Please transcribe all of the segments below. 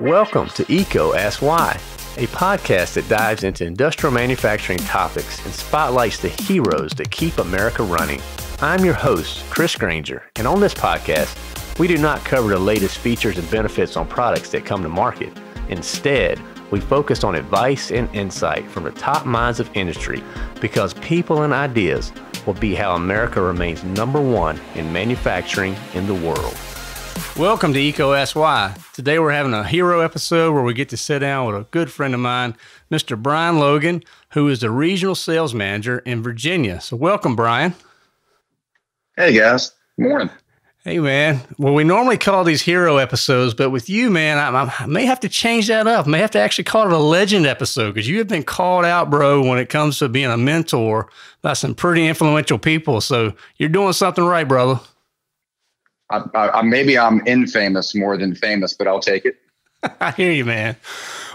Welcome to EECO Ask Why, a podcast that dives into industrial manufacturing topics and spotlights the heroes that keep America running. I'm your host, Chris Grainger, and on this podcast, we do not cover the latest features and benefits on products that come to market. Instead, we focus on advice and insight from the top minds of industry because people and ideas will be how America remains number one in manufacturing in the world. Welcome to EECO Ask Why. Today we're having a hero episode where we get to sit down with a good friend of mine, Mr. Brian Logan, who is the regional sales manager in Virginia. So welcome, Brian. Hey guys, morning. Hey man. Well, we normally call these hero episodes, but with you, man, I, I may have to change that up. I may have to actually call it a legend episode because you have been called out, bro, when it comes to being a mentor by some pretty influential people. So you're doing something right, brother. I, I, maybe I'm infamous more than famous, but I'll take it. I hear you, man.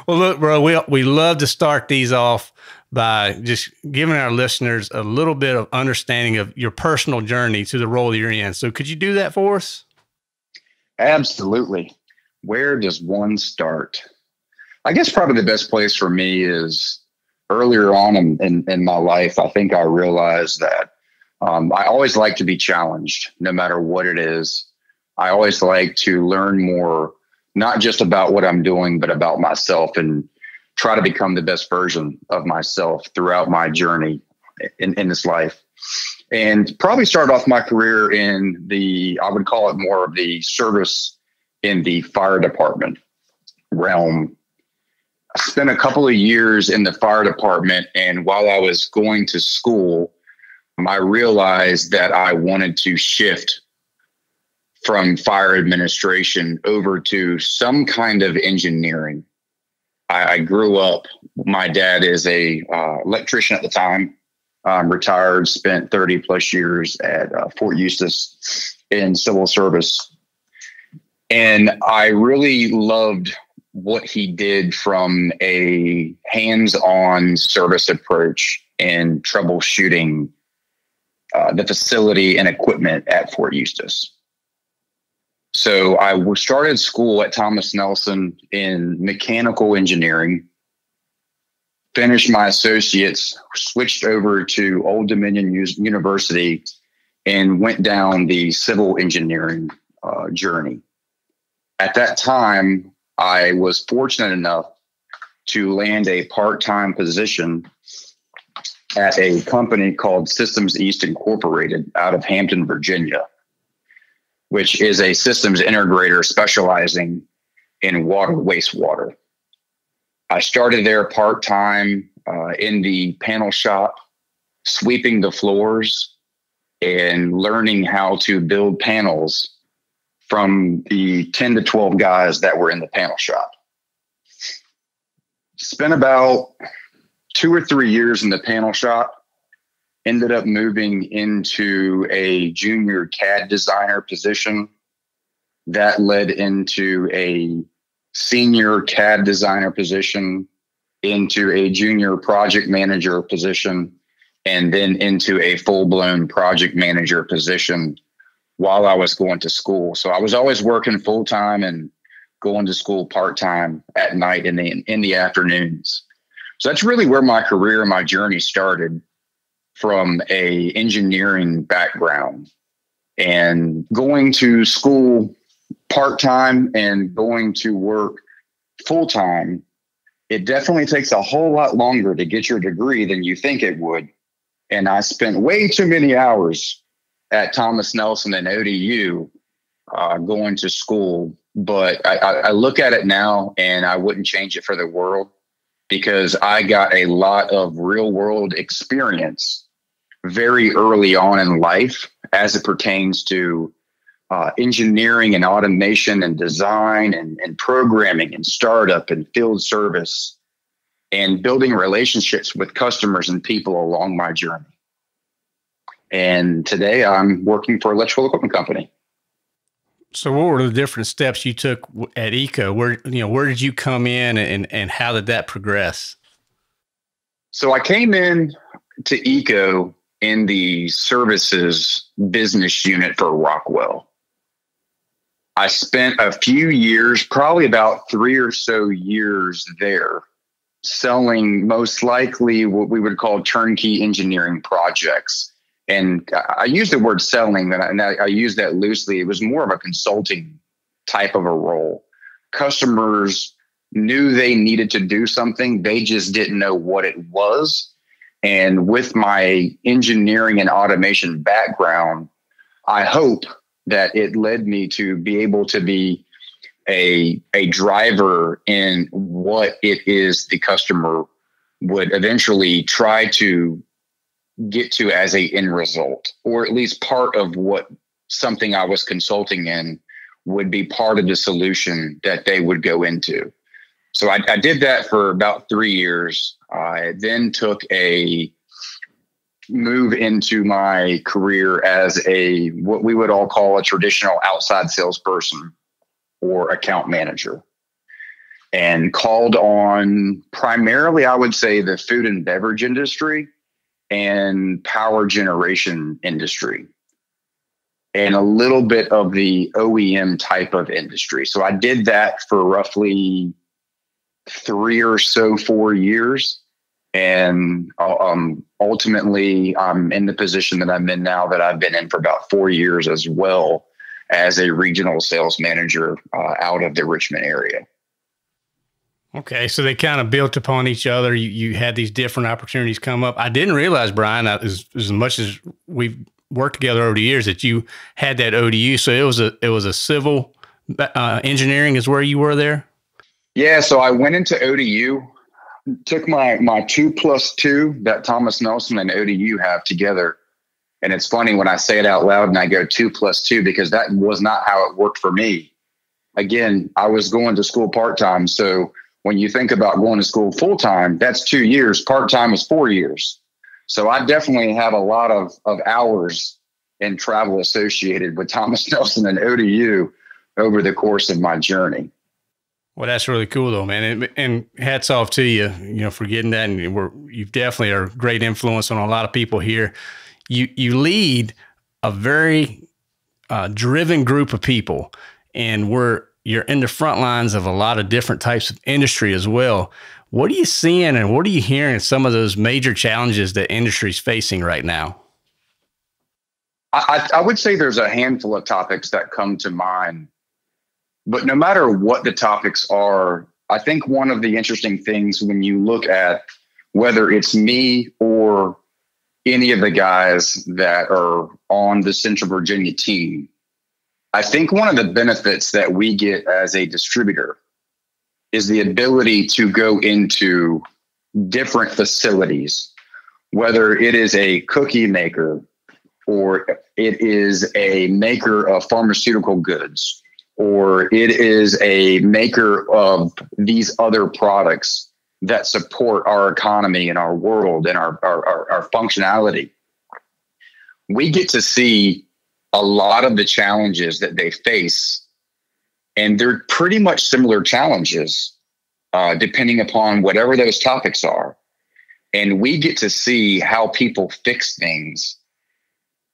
Well, look, bro, we we love to start these off by just giving our listeners a little bit of understanding of your personal journey to the role you're in. So, could you do that for us? Absolutely. Where does one start? I guess probably the best place for me is earlier on in, in, in my life. I think I realized that um, I always like to be challenged, no matter what it is. I always like to learn more, not just about what I'm doing, but about myself and try to become the best version of myself throughout my journey in, in this life. And probably started off my career in the, I would call it more of the service in the fire department realm. I spent a couple of years in the fire department. And while I was going to school, I realized that I wanted to shift from fire administration over to some kind of engineering. I, I grew up. My dad is a uh, electrician at the time. Um, retired, spent 30 plus years at uh, Fort Eustis in civil service. And I really loved what he did from a hands on service approach and troubleshooting uh, the facility and equipment at Fort Eustis. So I started school at Thomas Nelson in mechanical engineering, finished my associates, switched over to Old Dominion University, and went down the civil engineering uh, journey. At that time, I was fortunate enough to land a part time position at a company called Systems East Incorporated out of Hampton, Virginia, which is a systems integrator specializing in water wastewater. I started there part time uh, in the panel shop, sweeping the floors and learning how to build panels from the 10 to 12 guys that were in the panel shop. Spent about two or three years in the panel shop. Ended up moving into a junior CAD designer position. That led into a senior CAD designer position, into a junior project manager position, and then into a full blown project manager position while I was going to school. So I was always working full time and going to school part time at night in the in the afternoons. So that's really where my career my journey started from a engineering background and going to school part-time and going to work full-time. It definitely takes a whole lot longer to get your degree than you think it would. And i spent way too many hours at thomas nelson and odu uh, going to school. But I, I look at it now and i wouldn't change it for the world because I got a lot of real world experience very early on in life as it pertains to uh, engineering and automation and design and, and programming and startup and field service and building relationships with customers and people along my journey. And today I'm working for electrical equipment company. So, what were the different steps you took at EECO? Where you know where did you come in, and and how did that progress? So, I came in to EECO in the services business unit for Rockwell. I spent a few years, probably about three or so years there, selling most likely what we would call turnkey engineering projects. And I use the word selling, and I, I use that loosely. It was more of a consulting type of a role. Customers knew they needed to do something, they just didn't know what it was. And with my engineering and automation background, I hope that it led me to be able to be a a driver in what it is the customer would eventually try to get to as a end result or at least part of what something I was consulting in would be part of the solution that they would go into. So I, I did that for about three years. I then took a move into my career as a what we would all call a traditional outside salesperson or account manager and called on primarily i would say the food and beverage industry and power generation industry and a little bit of the OEM type of industry. So I did that for roughly three or so, four years. And um, ultimately, I'm in the position that I'm in now that I've been in for about four years as well as a regional sales manager uh, out of the Richmond area. Okay, so they kind of built upon each other. You, you had these different opportunities come up. I didn't realize, Brian, as, as much as we've worked together over the years, that you had that ODU. So it was a it was a civil uh, engineering is where you were there. Yeah, so I went into ODU took my my two plus two that Thomas Nelson and ODU have together. And it's funny when I say it out loud and I go two plus two because that was not how it worked for me. Again, I was going to school part time. So when you think about going to school full time, that's two years. Part time is four years. So I definitely have a lot of, of hours in travel associated with Thomas Nelson and ODU over the course of my journey. Well, that's really cool, though, man. And, and, hats off to you, you know, for getting that. And we're you definitely are a great influence on a lot of people here. You you lead a very uh, driven group of people, and we're you're in the front lines of a lot of different types of industry as well. What are you seeing, and what are you hearing? Some of those major challenges that industry is facing right now. I, I would say there's a handful of topics that come to mind but no matter what the topics are, I think one of the interesting things when you look at whether it's me or any of the guys that are on the Central Virginia team, I think one of the benefits that we get as a distributor is the ability to go into different facilities, whether it is a cookie maker or it is a maker of pharmaceutical goods or it is a maker of these other products that support our economy and our world and our, our, our, our functionality. We get to see a lot of the challenges that they face, and they're pretty much similar challenges, uh, depending upon whatever those topics are. And we get to see how people fix things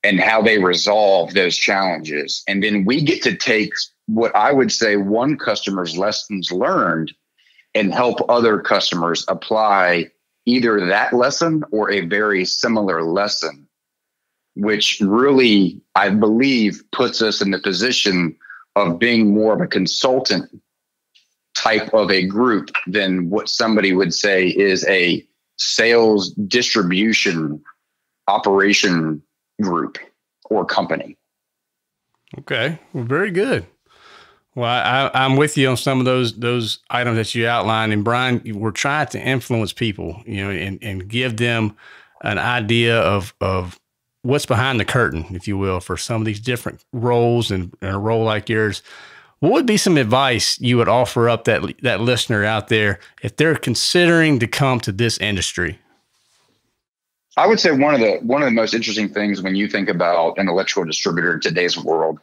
and how they resolve those challenges. And then we get to take what I would say one customer's lessons learned and help other customers apply either that lesson or a very similar lesson, which really, I believe, puts us in the position of being more of a consultant type of a group than what somebody would say is a sales distribution operation group or company. Okay, well, very good. Well, I, am with you on some of those those items that you outlined, and Brian, we're trying to influence people, you know, and, and give them an idea of of what's behind the curtain, if you will, for some of these different roles and, a role like yours. What would be some advice you would offer up that that listener out there if they're considering to come to this industry? I would say one of the one of the most interesting things when you think about an electrical distributor in today's world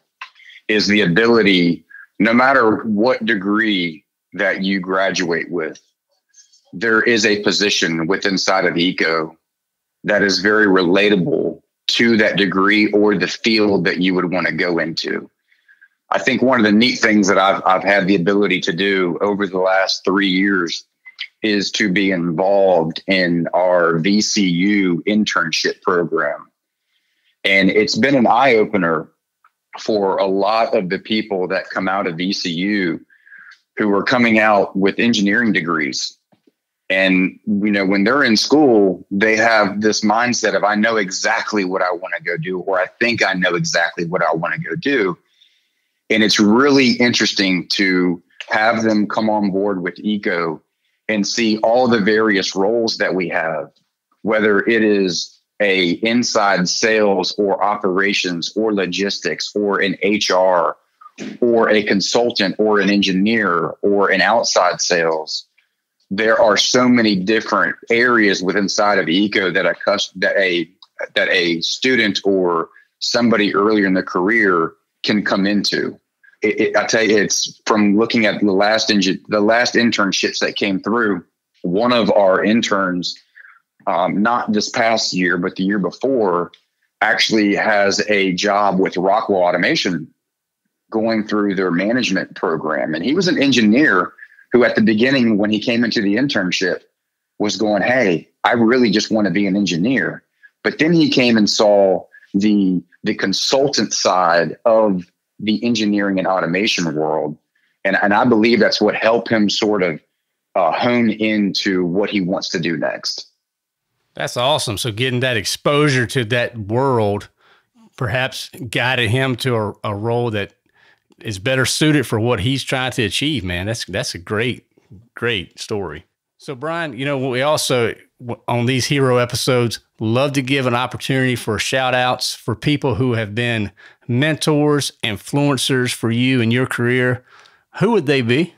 is the ability no matter what degree that you graduate with, there is a position within side of EECO that is very relatable to that degree or the field that you would want to go into. I think one of the neat things that I've I've had the ability to do over the last three years is to be involved in our VCU internship program. And it's been an eye opener for a lot of the people that come out of VCU who are coming out with engineering degrees. And, you know, when they're in school, they have this mindset of, I know exactly what I want to go do, or I think I know exactly what I want to go do. And it's really interesting to have them come on board with EECO and see all the various roles that we have, whether it is a inside sales or operations or logistics or an HR or a consultant or an engineer or an outside sales. There are so many different areas within inside of EECO that a that a that a student or somebody earlier in the career can come into it, it, I tell you, it's from looking at the last the last internships that came through. One of our interns, um, not this past year, but the year before, actually has a job with Rockwell Automation, going through their management program, and he was an engineer who, at the beginning, when he came into the internship, was going, "Hey, I really just want to be an engineer," but then he came and saw the the consultant side of the engineering and automation world. And, and I believe that's what helped him sort of uh, hone into what he wants to do next. That's awesome. So getting that exposure to that world perhaps guided him to a, a role that is better suited for what he's trying to achieve, man. That's that's a great, great story. So, Brian, you know, we also on these hero episodes love to give an opportunity for shout outs for people who have been mentors, influencers for you in your career. Who would they be?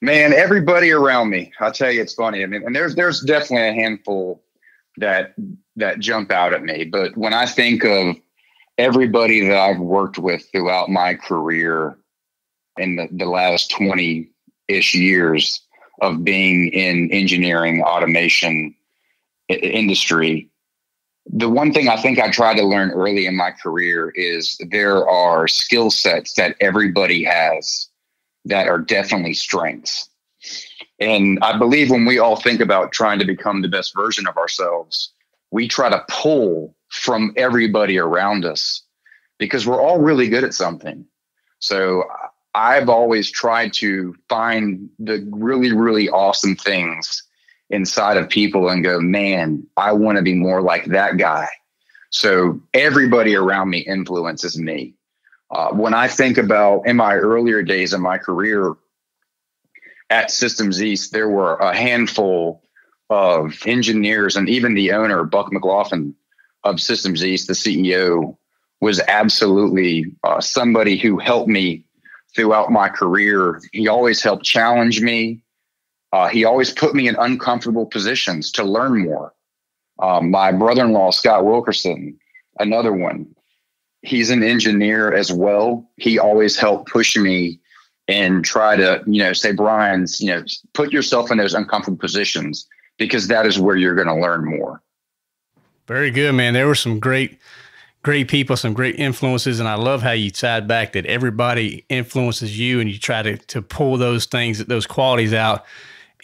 Man, everybody around me. I'll tell you, it's funny. I mean, and there's there's definitely a handful that that jump out at me. But when I think of everybody that I've worked with throughout my career in the, the last 20 ish years of being in engineering, automation industry, the one thing I think I tried to learn early in my career is there are skill sets that everybody has that are definitely strengths. And I believe when we all think about trying to become the best version of ourselves, we try to pull from everybody around us because we're all really good at something. So I've always tried to find the really, really awesome things inside of people and go, man, I want to be more like that guy. So everybody around me influences me. Uh, when I think about in my earlier days of my career at Systems East, there were a handful of engineers and even the owner, Buck McLaughlin of Systems East, the CEO, was absolutely uh, somebody who helped me throughout my career. He always helped challenge me. Uh, he always put me in uncomfortable positions to learn more. Um, my brother in law, Scott Wilkerson, another one, he's an engineer as well. He always helped push me and try to, you know, say, Brian's, you know, put yourself in those uncomfortable positions because that is where you're going to learn more. Very good, man. There were some great, great people, some great influences. And I love how you tied back that everybody influences you and you try to, to pull those things, those qualities out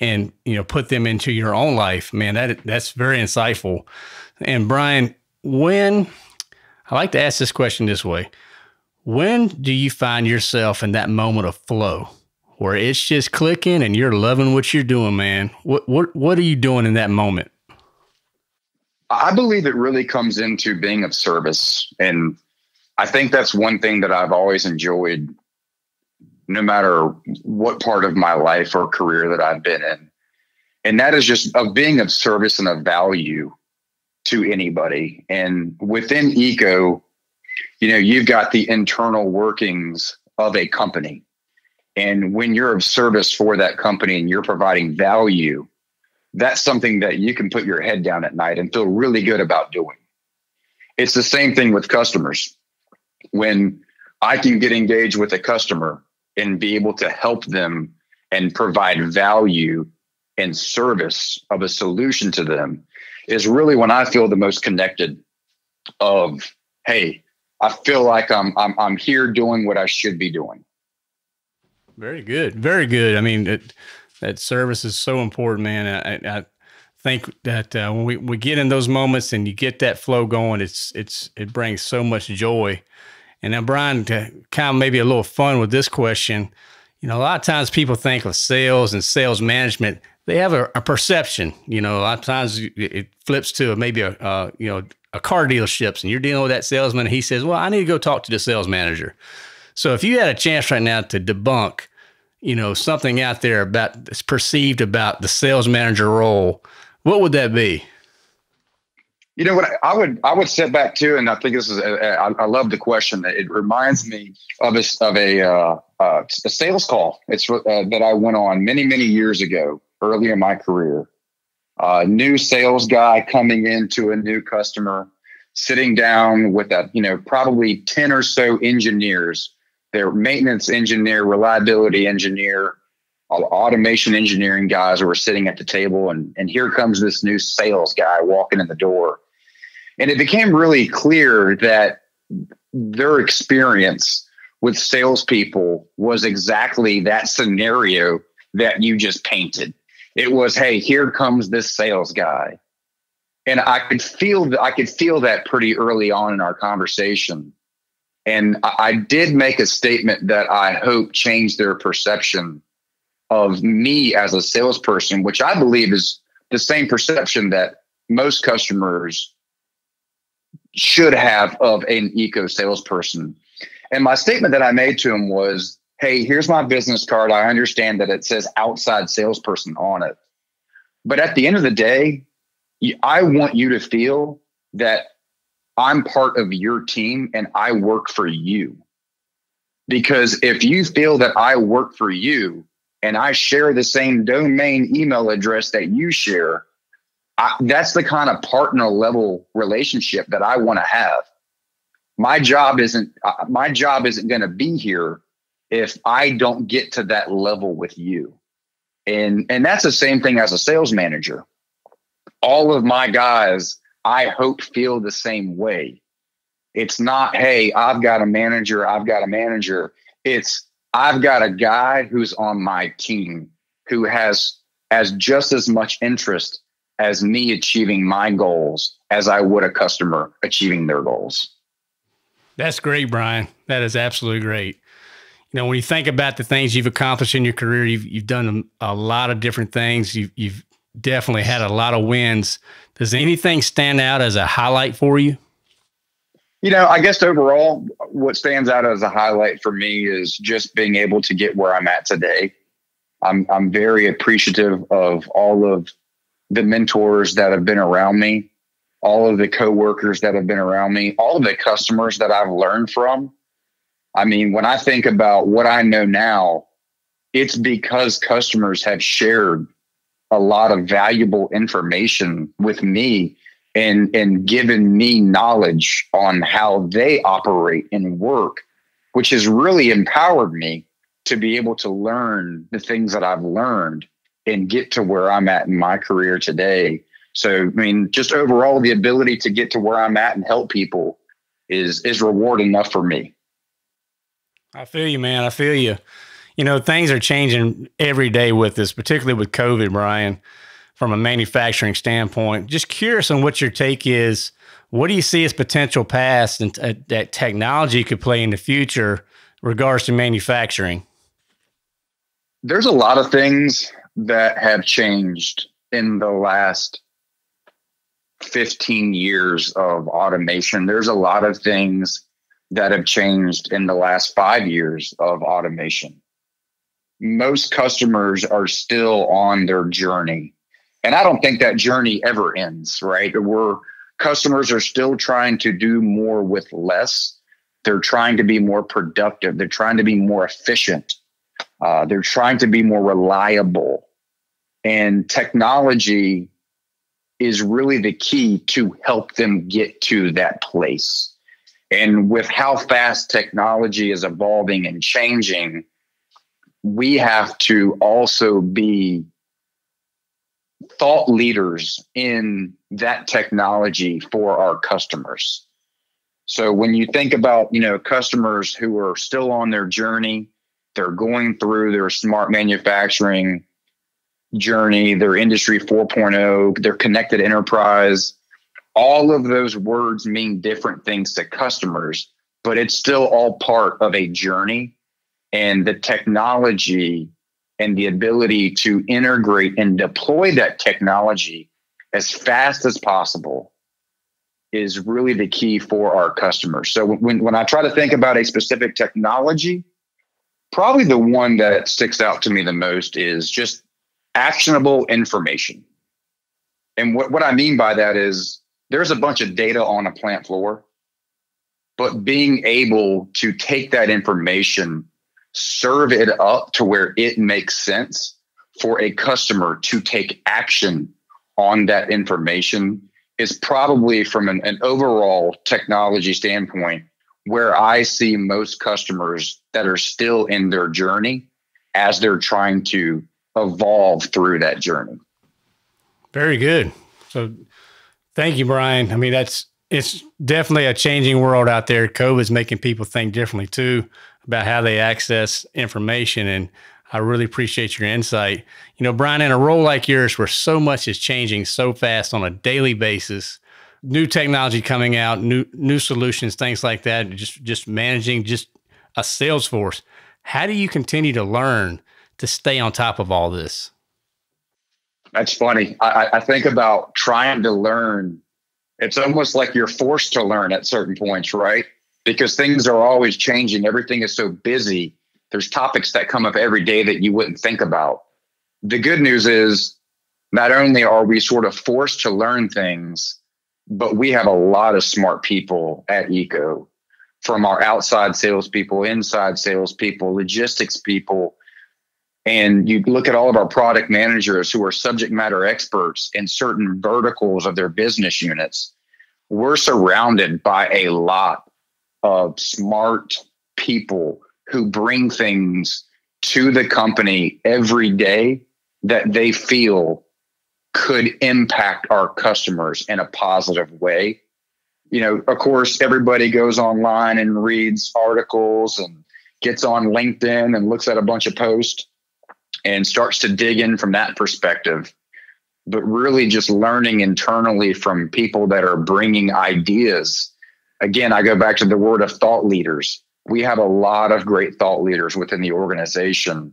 and you know put them into your own life man that that's very insightful and brian when i like to ask this question this way when do you find yourself in that moment of flow where it's just clicking and you're loving what you're doing man what what what are you doing in that moment i believe it really comes into being of service and i think that's one thing that i've always enjoyed no matter what part of my life or career that I've been in. And that is just of being of service and of value to anybody. And within EECO, you know, you've got the internal workings of a company. And when you're of service for that company and you're providing value, that's something that you can put your head down at night and feel really good about doing. It's the same thing with customers. When I can get engaged with a customer and be able to help them and provide value and service of a solution to them is really when I feel the most connected of, hey, I feel like I'm I'm I'm here doing what I should be doing. Very good, very good. I mean, it, that service is so important, man. I, I think that uh, when we, we get in those moments and you get that flow going, it's it's it brings so much joy. And now, Brian, to kind of maybe a little fun with this question, you know, a lot of times people think of sales and sales management. They have a, a perception. You know, a lot of times it flips to maybe a uh, you know a car dealerships, and you're dealing with that salesman. And he says, "Well, I need to go talk to the sales manager." So, if you had a chance right now to debunk, you know, something out there about that's perceived about the sales manager role, what would that be? You know what I would I would sit back too, and I think this is a, a, I love the question. It reminds me of a of a, uh, uh, a sales call. It's uh, that I went on many many years ago, early in my career. A new sales guy coming into a new customer, sitting down with a you know probably ten or so engineers, their maintenance engineer, reliability engineer, all automation engineering guys were sitting at the table. And, and here comes this new sales guy walking in the door. And it became really clear that their experience with salespeople was exactly that scenario that you just painted. It was hey here comes this sales guy. And i could feel that i could feel that pretty early on in our conversation and I, did make a statement that i hope changed their perception of me as a salesperson, which I believe is the same perception that most customers should have of an EECO salesperson. And my statement that I made to him was, Hey, here's my business card. I understand that it says outside salesperson on it. But at the end of the day, I want you to feel that I'm part of your team and I work for you. Because if you feel that I work for you, and I share the same domain email address that you share, I, that's the kind of partner level relationship that I want to have. My job isn't uh, my job isn't going to be here if I don't get to that level with you. And and that's the same thing as a sales manager. All of my guys, I hope feel the same way. It's not, hey, I've got a manager, I've got a manager. It's I've got a guy who's on my team who has as just as much interest as me achieving my goals as I would a customer achieving their goals. That's great, Brian. That is absolutely great. You know, when you think about the things you've accomplished in your career, you've you've done a lot of different things. You've you've definitely had a lot of wins. Does anything stand out as a highlight for you? You know, I guess overall, what stands out as a highlight for me is just being able to get where I'm at today. I'm I'm very appreciative of all of the mentors that have been around me, all of the coworkers that have been around me, all of the customers that I've learned from. I mean, when I think about what I know now, it's because customers have shared a lot of valuable information with me and and given me knowledge on how they operate and work which has really empowered me to be able to learn the things that I've learned and get to where I'm at in my career today. So, I mean, just overall, the ability to get to where I'm at and help people is is reward enough for me. I feel you, man. I feel you. You know, things are changing every day with this, particularly with COVID, Brian from a manufacturing standpoint. Just curious on what your take is. What do you see as potential paths and uh, that technology could play in the future regards to manufacturing? There's a lot of things that have changed in the last 15 years of automation. There's a lot of things that have changed in the last five years of automation. Most customers are still on their journey and I don't think that journey ever ends, right? Where customers are still trying to do more with less. They're trying to be more productive. They're trying to be more efficient. Uh, they're trying to be more reliable. And technology is really the key to help them get to that place. And with how fast technology is evolving and changing, we have to also be thought leaders in that technology for our customers. So when you think about, you know, customers who are still on their journey, they're going through their smart manufacturing journey, their industry 4.0, their connected enterprise, all of those words mean different things to customers, but it's still all part of a journey. And the technology and the ability to integrate and deploy that technology as fast as possible is really the key for our customers. So when, when I try to think about a specific technology, probably the one that sticks out to me the most is just actionable information. And what, what I mean by that is there's a bunch of data on a plant floor, but being able to take that information, serve it up to where it makes sense for a customer to take action on that information is probably from an, an overall technology standpoint where I see most customers that are still in their journey as they're trying to evolve through that journey. Very good. So thank you, Brian. I mean, that's it's definitely a changing world out there. COVID is making people think differently too about how they access information. And I really appreciate your insight. You know, Brian, in a role like yours where so much is changing so fast on a daily basis, new technology coming out, new new solutions, things like that, just just managing just a sales force. How do you continue to learn to stay on top of all this? That's funny. I, I think about trying to learn. It's almost like you're forced to learn at certain points, right? Because things are always changing. Everything is so busy. There's topics that come up every day that you wouldn't think about. The good news is not only are we sort of forced to learn things, but we have a lot of smart people at EECO from our outside salespeople, inside salespeople, logistics people, and you look at all of our product managers who are subject matter experts in certain verticals of their business units. We're surrounded by a lot of smart people who bring things to the company every day that they feel could impact our customers in a positive way. You know, of course, everybody goes online and reads articles and gets on LinkedIn and looks at a bunch of posts and starts to dig in from that perspective. But really, just learning internally from people that are bringing ideas. Again, I go back to the word of thought leaders. We have a lot of great thought leaders within the organization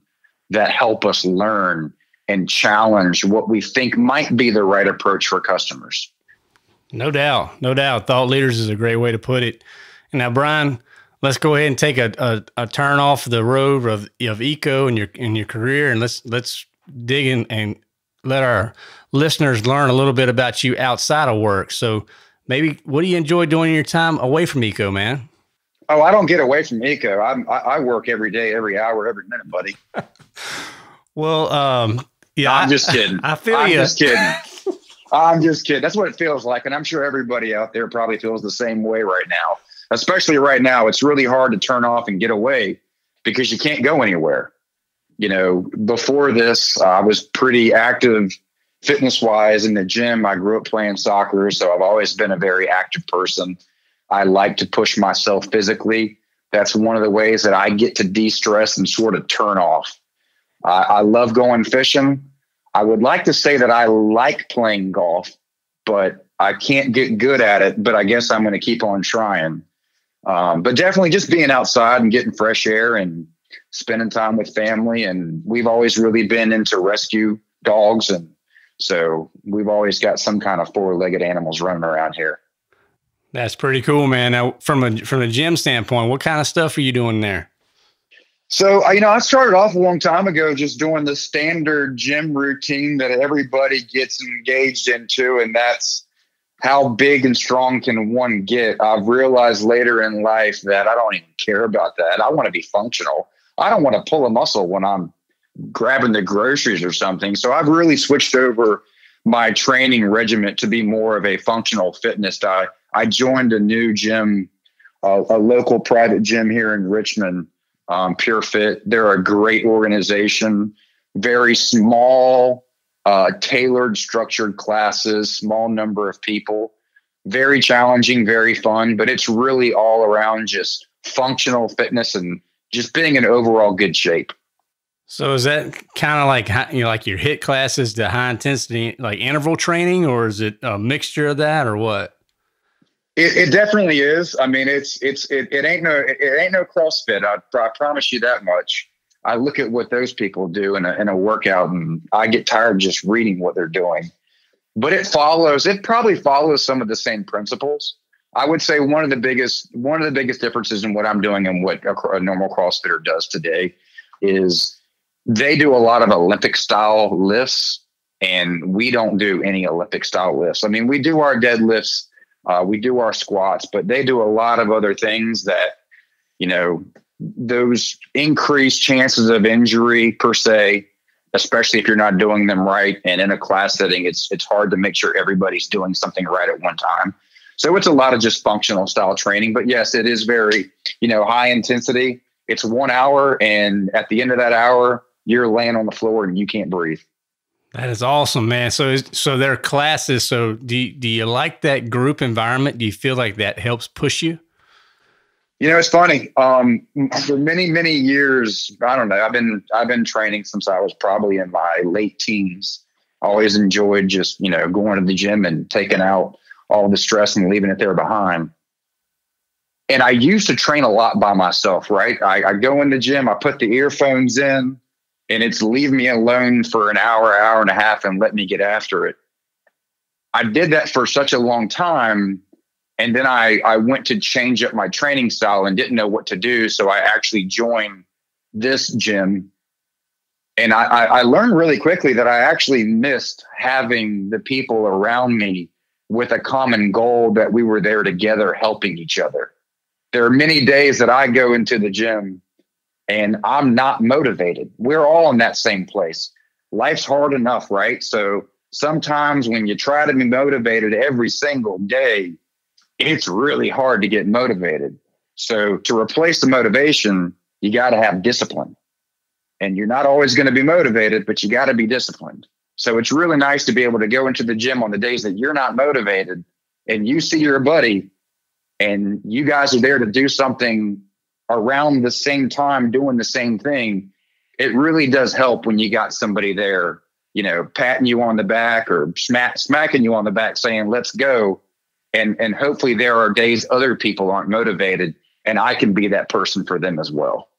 that help us learn and challenge what we think might be the right approach for customers. No doubt. No doubt. Thought leaders is a great way to put it. And now, Brian, let's go ahead and take a, a, a, turn off the road of, of EECO in your in your career and let's let's dig in and let our listeners learn a little bit about you outside of work. So maybe what do you enjoy doing in your time away from EECO, man? Oh, I don't get away from EECO. I'm, I, I work every day, every hour, every minute, buddy. well, um, yeah, I'm just kidding. I feel I'm you. just kidding. I'm just kidding. That's what it feels like, and I'm sure everybody out there probably feels the same way right now especially right now, it's really hard to turn off and get away because you can't go anywhere. You know, before this, uh, I was pretty active fitness wise in the gym. I grew up playing soccer, so I've always been a very active person. I like to push myself physically. That's one of the ways that I get to de stress and sort of turn off. I, I love going fishing. I would like to say that I like playing golf, but I can't get good at it. But I guess I'm going to keep on trying. Um, but definitely just being outside and getting fresh air and spending time with family. And we've always really been into rescue dogs. And so we've always got some kind of four legged animals running around here. That's pretty cool, man. Now, from a from a gym standpoint, what kind of stuff are you doing there? So, uh, you know, I started off a long time ago just doing the standard gym routine that everybody gets engaged into, and that's how big and strong can one get? I've realized later in life that I don't even care about that. I want to be functional. I don't want to pull a muscle when I'm grabbing the groceries or something. So I've really switched over my training regimen to be more of a functional fitness diet. I joined a new gym, uh, a local private gym here in Richmond, um, Pure Fit. They're a great organization, very small, uh, tailored, structured classes, small number of people. very challenging, very fun, but it's really all around just functional fitness and just being in overall good shape. So is that kind of like you know like your HIIT classes, the high intensity like interval training, or is it a mixture of that, or what? It, it definitely is. I mean, it's it's it, it ain't no it, it ain't no CrossFit. I, I promise you that much. I look at what those people do in a in a workout, and I get tired just reading what they're doing. But it follows. It probably follows some of the same principles. I would say one of the biggest one of the biggest differences in what I'm doing and what a, a normal CrossFitter does today is they do a lot of Olympic style lifts, and we don't do any Olympic style lifts. I mean, we do our deadlifts, uh, we do our squats, but they do a lot of other things that, you know, those increased chances of injury per se, especially if you're not doing them right. And in a class setting, it's it's hard to make sure everybody's doing something right at one time. So it's a lot of just functional style training. But yes, it is very, you know, high intensity. It's one hour, and at the end of that hour, you're laying on the floor and you can't breathe. That is awesome, man. So, so their classes. So, do you, do you like that group environment? Do you feel like that helps push you? You know, it's funny. Um, for many, many years, I don't know. I've been I've been training since I was probably in my late teens. Always enjoyed just you know going to the gym and taking out all the stress and leaving it there behind. And I used to train a lot by myself. Right, I, I go in the gym, I put the earphones in and it's leave me alone for an hour, hour and a half, and let me get after it. I did that for such a long time. And then I, I went to change up my training style and didn't know what to do. So I actually joined this gym. And I, I learned really quickly that I actually missed having the people around me with a common goal that we were there together helping each other. There are many days that I go into the gym and I'm not motivated. We're all in that same place. Life's hard enough, right? So sometimes when you try to be motivated every single day, it's really hard to get motivated. So to replace the motivation, you got to have discipline. And you're not always going to be motivated, but you got to be disciplined. So it's really nice to be able to go into the gym on the days that you're not motivated and you see your buddy and you guys are there to do something around the same time doing the same thing, it really does help when you got somebody there, you know, patting you on the back or smack, smacking you on the back saying, let's go. And, and hopefully there are days other people aren't motivated and I can be that person for them as well.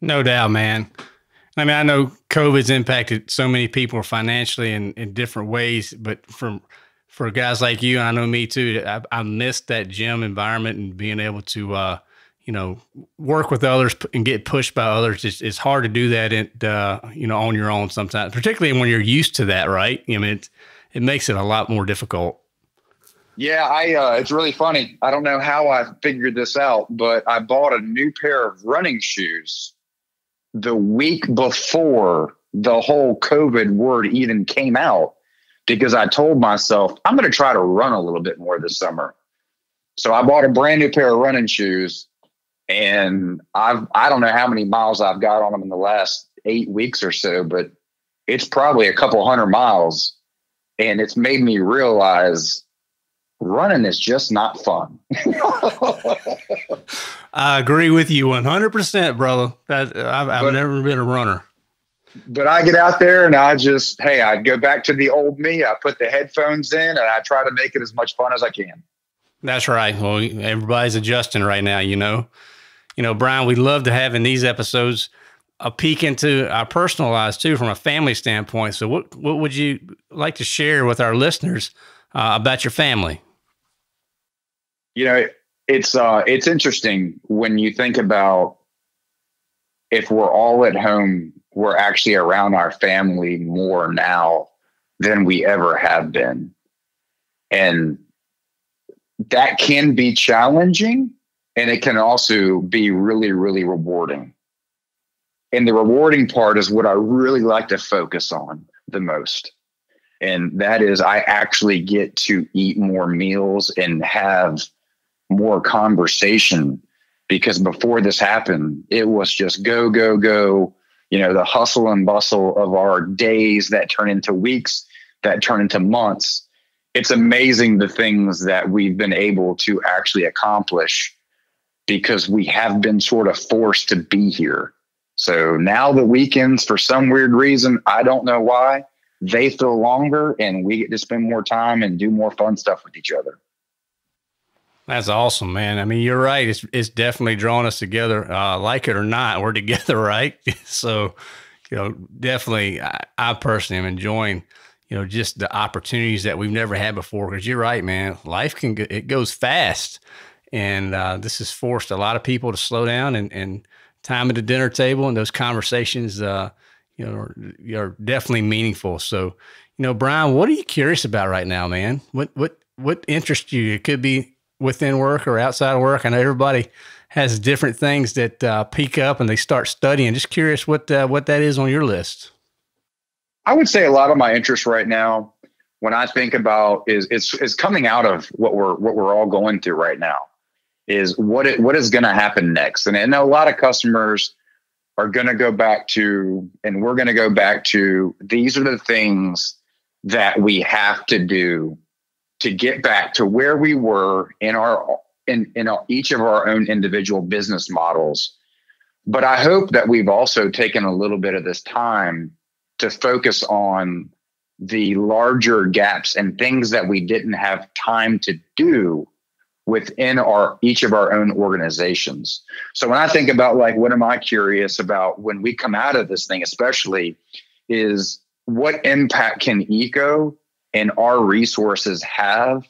No doubt, man. I mean, I know COVID's impacted so many people financially in, in different ways, but from for guys like you, I know me too. I, I missed that gym environment and being able to uh, you know, work with others and get pushed by others. It's, it's hard to do that, and uh, you know, on your own sometimes, particularly when you're used to that, right? I mean, it, it makes it a lot more difficult. Yeah, I. Uh, it's really funny. I don't know how I figured this out, but I bought a new pair of running shoes the week before the whole COVID word even came out because I told myself I'm going to try to run a little bit more this summer. So I bought a brand new pair of running shoes and I've I don't know how many miles I've got on them in the last eight weeks or so, but it's probably a couple hundred miles, and it's made me realize running is just not fun. I agree with you 100%, brother. That I've, I've but, never been a runner. But I get out there and I just, hey, I go back to the old me. I put the headphones in and I try to make it as much fun as I can. That's right. Well, everybody's adjusting right now, you know you know, Brian, we love to have in these episodes a peek into our personal lives too, from a family standpoint. So, what what would you like to share with our listeners uh, about your family? You know, it's uh, it's interesting when you think about if we're all at home, we're actually around our family more now than we ever have been, and that can be challenging and it can also be really, really rewarding. And the rewarding part is what I really like to focus on the most. And that is, I actually get to eat more meals and have more conversation because before this happened, it was just go, go, go. You know, the hustle and bustle of our days that turn into weeks, that turn into months. it's amazing the things that we've been able to actually accomplish because we have been sort of forced to be here. So now the weekends, for some weird reason, I don't know why, they feel longer and we get to spend more time and do more fun stuff with each other. That's awesome, man. I mean, you're right. It's it's definitely drawing us together. Uh, like it or not, we're together, right? so, you know, definitely, I, I, personally am enjoying, you know, just the opportunities that we've never had before. Because you're right, man. Life can go, it goes fast, and uh, this has forced a lot of people to slow down and and time at the dinner table and those conversations. Uh, you know, are, are definitely meaningful. So, you know, Brian, what are you curious about right now, man? What what what interests you? It could be within work or outside of work. I know everybody has different things that uh, peak up and they start studying. Just curious what uh, what that is on your list. I would say a lot of my interest right now, when I think about, is it's is coming out of what we're what we're all going through right now. Is what it what is going to happen next? And know a lot of customers are going to go back to, and we're going to go back to. These are the things that we have to do to get back to where we were in our in in our, each of our own individual business models. But I hope that we've also taken a little bit of this time to focus on the larger gaps and things that we didn't have time to do within our each of our own organizations. So when I think about like what am I curious about when we come out of this thing especially is what impact can EECO and our resources have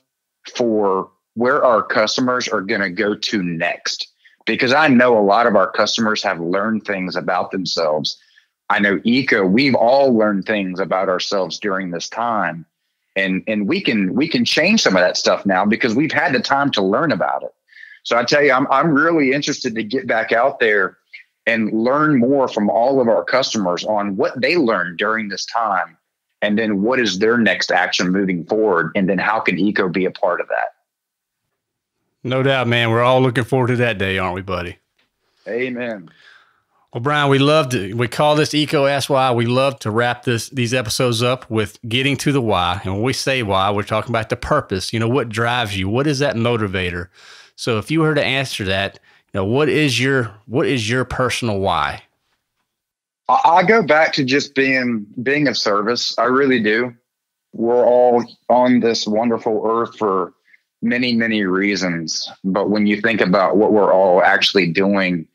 for where our customers are going to go to next. Because I know a lot of our customers have learned things about themselves. I know EECO, we've all learned things about ourselves during this time. And and we can we can change some of that stuff now because we've had the time to learn about it. So I tell you, I'm I'm really interested to get back out there and learn more from all of our customers on what they learned during this time and then what is their next action moving forward and then how can EECO be a part of that? No doubt man. We're all looking forward to that day aren't we buddy? Amen well brian we love to we call this EECO ask why we love to wrap this these episodes up with getting to the why and when we say why we're talking about the purpose you know what drives you what is that motivator so if you were to answer that you know what is your what is your personal why I go back to just being being of service. I really do. We're all on this wonderful earth for many, many reasons. But when you think about what we're all actually doing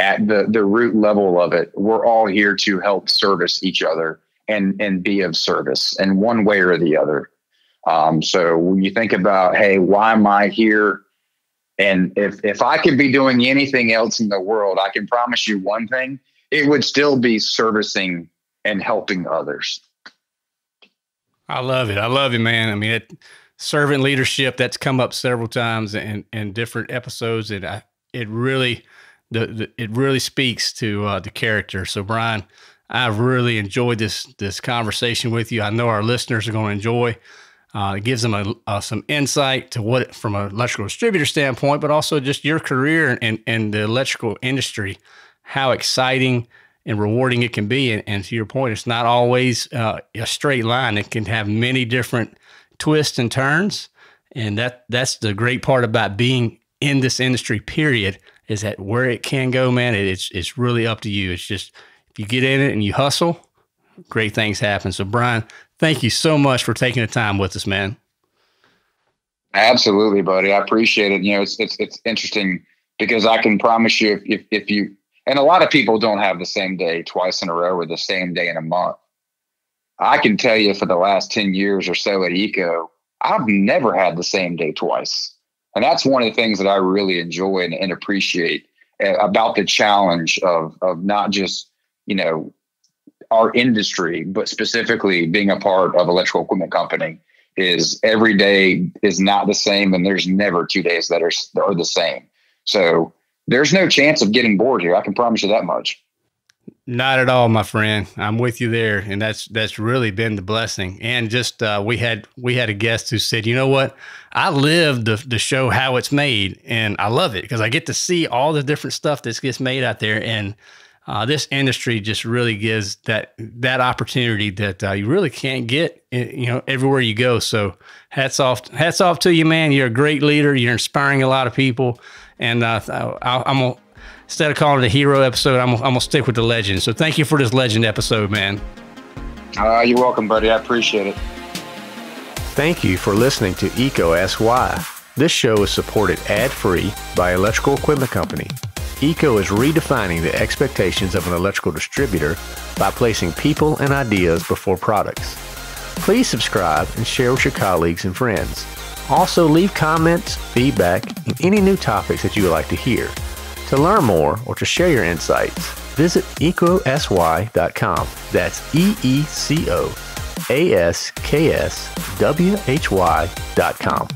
at the, the root level of it, we're all here to help service each other and and be of service in one way or the other. Um, so when you think about, hey, why am I here? And if if I could be doing anything else in the world, I can promise you one thing it would still be servicing and helping others. I love it. I love it, man. I mean, it, servant leadership that's come up several times in, in different episodes, and I, it really, the, the, it really speaks to uh, the character. So, Brian, I've really enjoyed this this conversation with you. I know our listeners are going to enjoy. Uh, it gives them a, uh, some insight to what, from an electrical distributor standpoint, but also just your career and, and the electrical industry how exciting and rewarding it can be. And, and to your point, it's not always uh, a straight line. It can have many different twists and turns. And that that's the great part about being in this industry. Period is that where it can go, man. It's it's really up to you. It's just if you get in it and you hustle, great things happen. So, Brian, thank you so much for taking the time with us, man. Absolutely, buddy. I appreciate it. You know, it's it's it's interesting because I can promise you, if if, if you and a lot of people don't have the same day twice in a row or the same day in a month. I can tell you for the last 10 years or so at EECO, I've never had the same day twice. And that's one of the things that I really enjoy and, and appreciate uh, about the challenge of, of not just, you know, our industry, but specifically being a part of electrical equipment company is every day is not the same and there's never two days that are, are the same. So there's no chance of getting bored here. I can promise you that much. Not at all, my friend. I'm with you there, and that's that's really been the blessing. And just uh, we had we had a guest who said, you know what, I live the the show how it's made, and I love it because I get to see all the different stuff that gets made out there. And uh, this industry just really gives that that opportunity that uh, you really can't get, eh, you know, everywhere you go. So hats off, hats off to you, man. You're a great leader. You're inspiring a lot of people, and uh, I, I'm gonna instead of calling it a hero episode, I'm, I'm gonna stick with the legend. So thank you for this legend episode, man. Uh, you're welcome, buddy. I appreciate it. Thank you for listening to EECO Ask Why. This show is supported ad-free by Electrical Equipment Company. EECO is redefining the expectations of an electrical distributor by placing people and ideas before products. Please subscribe and share with your colleagues and friends. Also, leave comments, feedback, and any new topics that you would like to hear. To learn more or to share your insights, visit eecoaskwhy.com. That's E E C O A S K S W H Y.com.